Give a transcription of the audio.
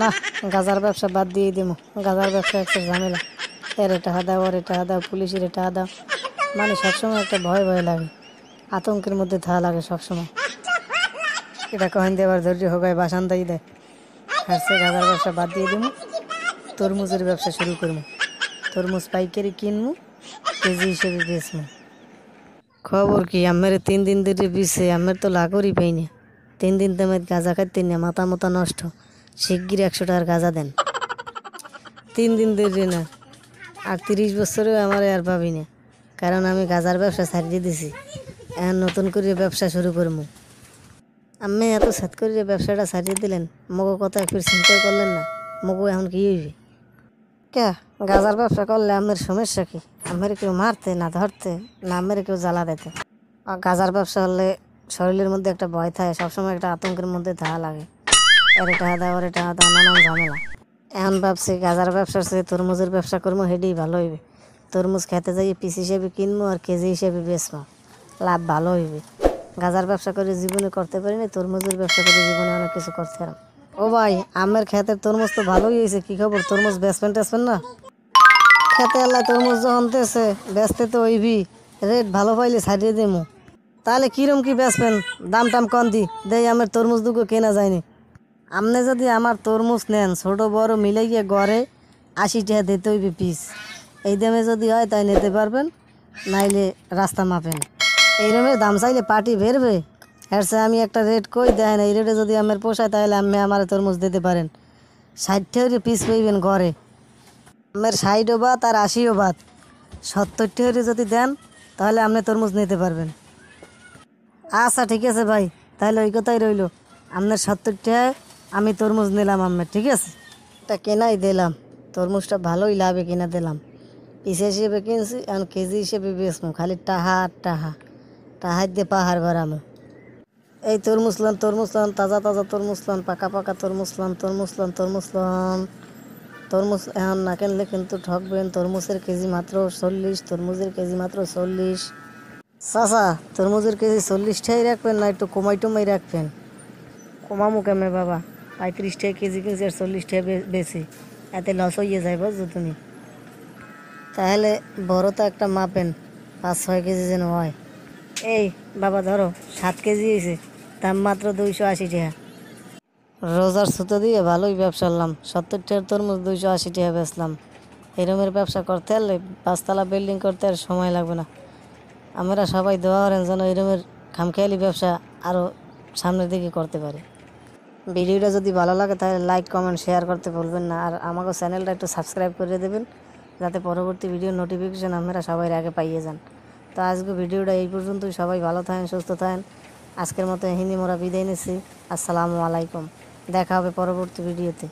না, গাজার ব্যবসা বাদ দিয়ে দিব গাজার ব্যবসা একটা ঝামেলা। এর টাকা দাও, ওর টাকা দাও পুলিশের এটা দাও। মানে সবসময় একটা ভয় ভয় লাগে। আতঙ্কের মধ্যে থা লাগে সবসময়। এটা কহেন দেবার ধৈর্য হোগায়, বাসান দেয় আর সে গাজার ব্যবসা বাদ দিয়ে দিব তরমুজের ব্যবসা শুরু করব তরমুজ পাইকারি কিনবো কেজি হিসেবে বেচবো খবর কি আমার তিন দিন ধরে বিষে আমার তো লাগরই পাই না তিন দিন তো আমার গাঁজা খাইতে না মাথা মাথা নষ্ট। শিগগির একশো টাকার গাঁজা দেন। তিন দিন ধরে না। আর তিরিশ বছরেও আমার আর পাবি না। কারণ আমি গাঁজার ব্যবসা ছাড়িয়ে দিছি এখন নতুন করে ব্যবসা শুরু করব। আমি এত সাত করে ব্যবসাটা ছাড়িয়ে দিলেন, মগো কথা একটু চিন্তা করলেন না। মগো এখন কি হইবে? কে গাজার ব্যবসা করলে আমার সমস্যা কি? আমার কেউ মারতে না ধরতে, না আমার কেউ জ্বালা দিতে? আর গাজার ব্যবসা হলে শরীরের মধ্যে একটা ভয় থাকে, সবসময় একটা আতঙ্কের মধ্যে থাকা লাগে। এরে টাকা দাও ওরে টাকা দাও, নানান ঝামেলা। এখন ভাবছি গাজার ব্যবসার চেয়ে তরমুজের ব্যবসা করব, হেডেই ভালো হইবে। তরমুজ খেতে যাই, পিস হিসেবে কিনবো আর কেজি হিসেবে বেচবো। লাভ ভালো হইবে। গাজার ব্যবসা করে জীবনে করতে পারিনি তরমুজের ব্যবসা করে জীবনে অনেক কিছু করতে পারলাম। ও ভাই, আমের খেতের তরমুজ তো ভালোই হয়েছে কি খবর? তরমুজ বেচবেন টেচবেন না? খেতে আল্লাহ তরমুজ যখন তেছে বেচতে তো ওইবি রেট ভালো পাইলে ছাড়িয়ে দেবো তাহলে কিরম কি বেচবেন? দাম টাম কম দি। দেয় আমার তরমুজ দুটো কেনা যায়নি। আপনি যদি আমার তরমুজ নেন, ছোট, বড়, মিলে গিয়ে গড়ে আশি টাকা দিতে হইবে পিস এই দামে যদি হয়, তাই নিতে পারবেন, নাইলে রাস্তা মাপেন। এই রকমের দাম চাইলে পার্টি বেরবে। চেয়ে আমি একটা রেট কই দেন এই রেটে যদি আমার পোষায়, তাহলে আমি আমার তরমুজ দিতে পারেন। ষাট টাকা পিস পাইবেন ঘরে আমার ষাটও বাদ আর আশিও বাদ। সত্তর টাকা যদি দেন, তাহলে আপনি তরমুজ নিতে পারবেন। আচ্ছা ঠিক আছে ভাই, তাহলে ওই কথাই রইল। আপনার সত্তর টাকায় আমি তরমুজ নিলাম আপনার ঠিক আছে? এটা কেনাই দিলাম। তরমুজটা ভালোই লাভে কিনা দিলাম। পিস হিসেবে কিনছি, এখন কেজি হিসেবে বেচবো খালি টাহা আর টাহা। টাহাই দিয়ে পাহাড় ভরামো। এই তরমুজ লন তাজা তাজা তরমুজ লন, পাকা পাকা তরমুজ লন তরমুজ লন তরমুজ লন। তরমুজ এখন না কিনলে কিন্তু ঠকবেন, তরমুজের কেজি মাত্র চল্লিশ, তরমুজের কেজি মাত্র চল্লিশ। চাচা, তরমুজের কেজি চল্লিশটাই রাখবেন না একটু কমাই টমাই রাখবেন? কমামু কেমে বাবা? পঁয়ত্রিশ টাকা কেজি কিনছি, আর চল্লিশ টাকা বেশি। এতে লস হয়ে যায় বুঝছ তুমি। তাহলে বড় তো একটা মাপেন, পাঁচ, ছয় কেজি যেন হয়। এই বাবা ধরো, সাত কেজি হয়েছে, দাম মাত্র দুইশো আশি টাকা। রোজার সুতো দিয়ে ভালোই ব্যবসা করলাম, সত্তর টাকার তরমুজ দুইশো আশি টাকা বেচলাম। এরমের ব্যবসা করতে হলে পাঁচতলা বিল্ডিং করতে আর সময় লাগবে না। আমরা সবাই দোয়া করেন যেন এরমের খামখেয়ালি ব্যবসা আরও সামনের দিকে করতে পারি। ভিডিওটা যদি ভালো লাগে তাহলে লাইক কমেন্ট শেয়ার করতে ভুলবেন না। আর আমাকে চ্যানেলটা একটু সাবস্ক্রাইব করে দেবেন, যাতে পরবর্তী ভিডিও নোটিফিকেশান আপনারা সবাই আগে পাইয়ে যান। তো আজকে ভিডিওটা এই পর্যন্তই। সবাই ভালো থাকেন, সুস্থ থাকেন। আজকের মতো হিন্দি মোরা বিদায় নিচ্ছি। আসসালামু আলাইকুম। দেখা হবে পরবর্তী ভিডিওতে